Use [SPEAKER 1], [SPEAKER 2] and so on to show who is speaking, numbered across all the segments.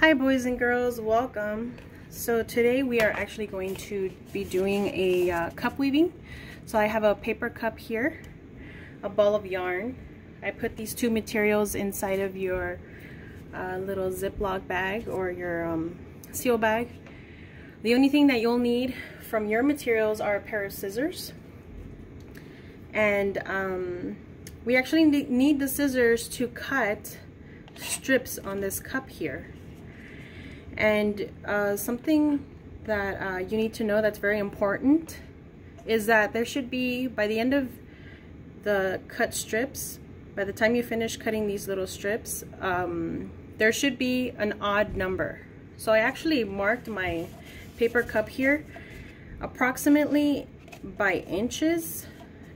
[SPEAKER 1] Hi boys and girls, welcome. So today we are actually going to be doing a uh, cup weaving. So I have a paper cup here, a ball of yarn. I put these two materials inside of your uh, little Ziploc bag or your um, seal bag. The only thing that you'll need from your materials are a pair of scissors. And um, we actually need the scissors to cut strips on this cup here. And uh, something that uh, you need to know that's very important is that there should be, by the end of the cut strips, by the time you finish cutting these little strips, um, there should be an odd number. So I actually marked my paper cup here approximately by inches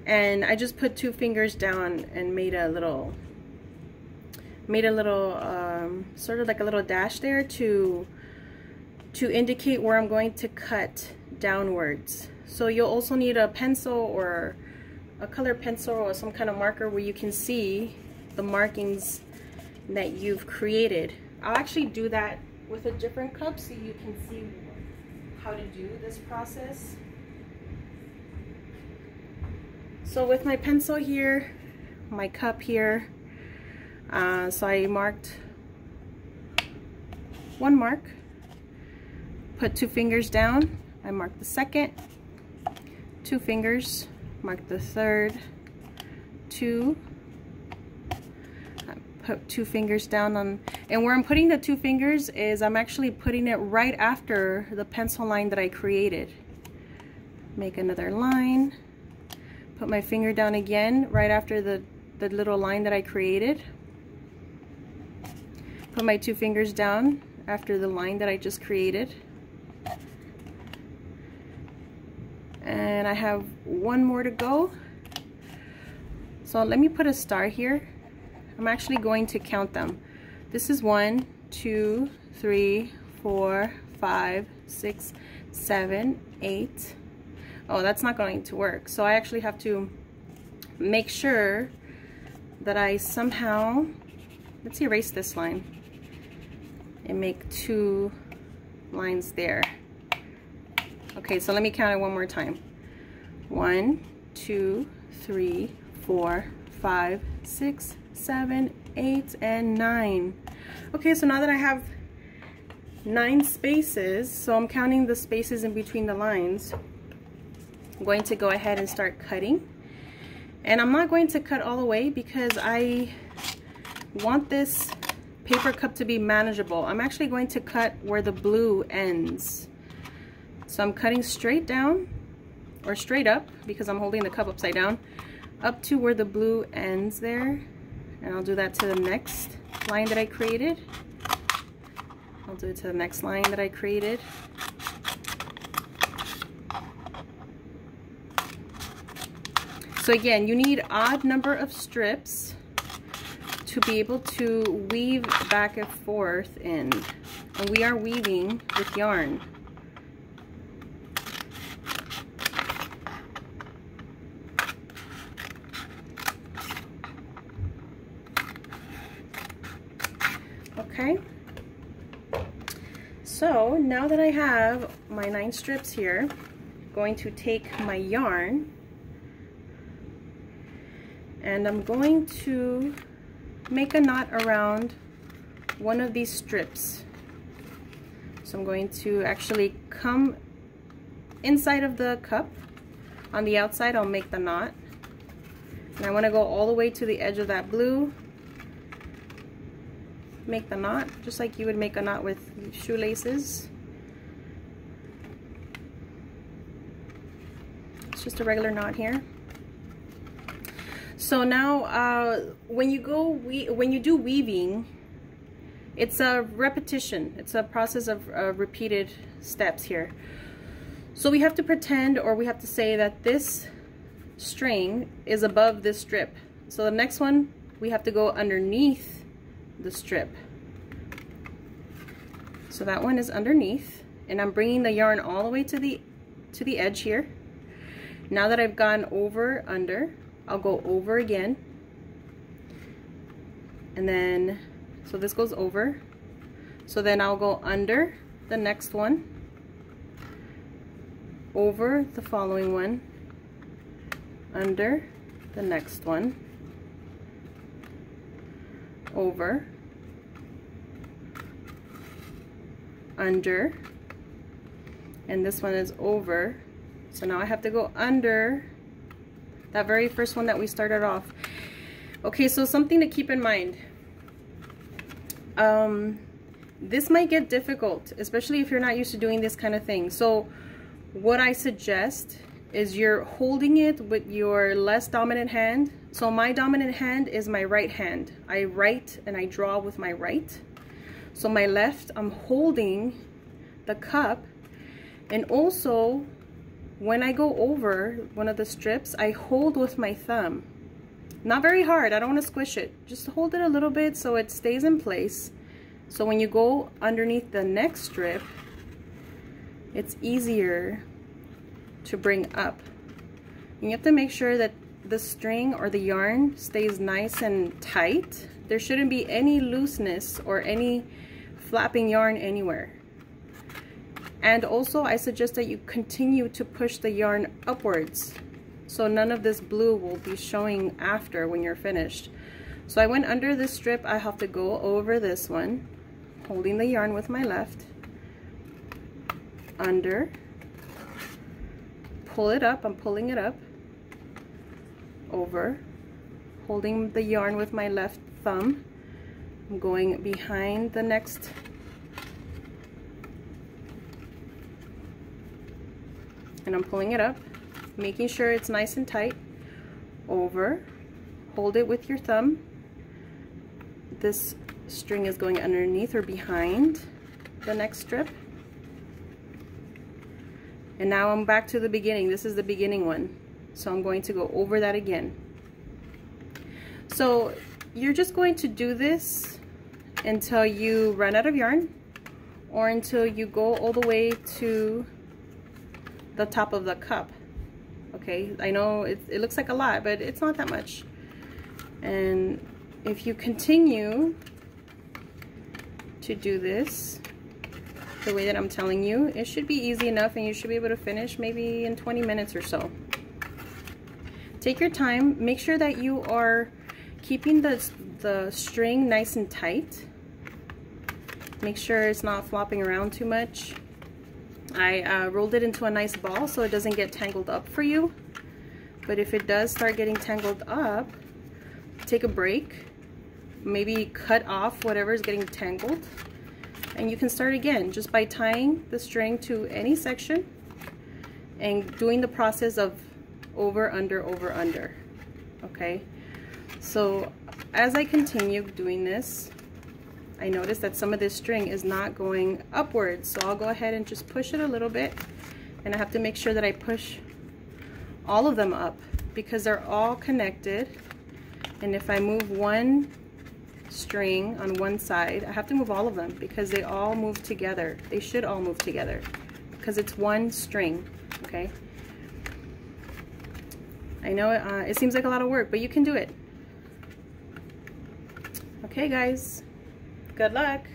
[SPEAKER 1] and I just put two fingers down and made a little made a little um, sort of like a little dash there to to indicate where I'm going to cut downwards. So you'll also need a pencil or a color pencil or some kind of marker where you can see the markings that you've created. I'll actually do that with a different cup so you can see how to do this process. So with my pencil here, my cup here, uh, so I marked one mark, put two fingers down, I marked the second, two fingers, mark the third, two, I put two fingers down on, and where I'm putting the two fingers is I'm actually putting it right after the pencil line that I created. Make another line, Put my finger down again right after the, the little line that I created. Put my two fingers down after the line that I just created. And I have one more to go. So let me put a star here. I'm actually going to count them. This is one, two, three, four, five, six, seven, eight, oh that's not going to work so I actually have to make sure that I somehow let's erase this line and make two lines there. Okay so let me count it one more time. One two three four five six seven eight and nine. Okay so now that I have nine spaces so I'm counting the spaces in between the lines I'm going to go ahead and start cutting. And I'm not going to cut all the way because I want this paper cup to be manageable. I'm actually going to cut where the blue ends. So I'm cutting straight down or straight up because I'm holding the cup upside down up to where the blue ends there. And I'll do that to the next line that I created. I'll do it to the next line that I created. So again, you need odd number of strips to be able to weave back and forth in. And we are weaving with yarn. Okay. So now that I have my nine strips here, I'm going to take my yarn and I'm going to make a knot around one of these strips. So I'm going to actually come inside of the cup. On the outside I'll make the knot. And I want to go all the way to the edge of that blue. Make the knot just like you would make a knot with shoelaces. It's just a regular knot here so now uh, when you go we when you do weaving it's a repetition. It's a process of uh, repeated steps here. So we have to pretend or we have to say that this string is above this strip. So the next one we have to go underneath the strip. So that one is underneath and I'm bringing the yarn all the way to the to the edge here. Now that I've gone over under I'll go over again and then so this goes over So then I'll go under the next one, over the following one, under the next one, over, under, and this one is over. So now I have to go under that very first one that we started off. Okay, so something to keep in mind. Um, this might get difficult, especially if you're not used to doing this kind of thing. So what I suggest is you're holding it with your less dominant hand. So my dominant hand is my right hand. I write and I draw with my right. So my left, I'm holding the cup. And also, when I go over one of the strips, I hold with my thumb. Not very hard, I don't want to squish it. Just hold it a little bit so it stays in place. So when you go underneath the next strip, it's easier to bring up. You have to make sure that the string or the yarn stays nice and tight. There shouldn't be any looseness or any flapping yarn anywhere. And also I suggest that you continue to push the yarn upwards. So none of this blue will be showing after when you're finished. So I went under this strip, I have to go over this one, holding the yarn with my left, under, pull it up, I'm pulling it up, over, holding the yarn with my left thumb, I'm going behind the next and I'm pulling it up making sure it's nice and tight. Over hold it with your thumb. This string is going underneath or behind the next strip. And now I'm back to the beginning. This is the beginning one. So I'm going to go over that again. So you're just going to do this until you run out of yarn or until you go all the way to the top of the cup okay? I know it, it looks like a lot but it's not that much. And if you continue to do this the way that I'm telling you it should be easy enough and you should be able to finish maybe in 20 minutes or so. Take your time. Make sure that you are keeping the, the string nice and tight. Make sure it's not flopping around too much I uh, rolled it into a nice ball so it doesn't get tangled up for you. But if it does start getting tangled up, take a break, maybe cut off whatever is getting tangled, and you can start again just by tying the string to any section and doing the process of over, under, over, under, okay? So as I continue doing this, I noticed that some of this string is not going upwards. So I'll go ahead and just push it a little bit. And I have to make sure that I push all of them up because they're all connected. And if I move one string on one side, I have to move all of them because they all move together. They should all move together because it's one string, okay? I know uh, it seems like a lot of work, but you can do it. Okay, guys. Good luck.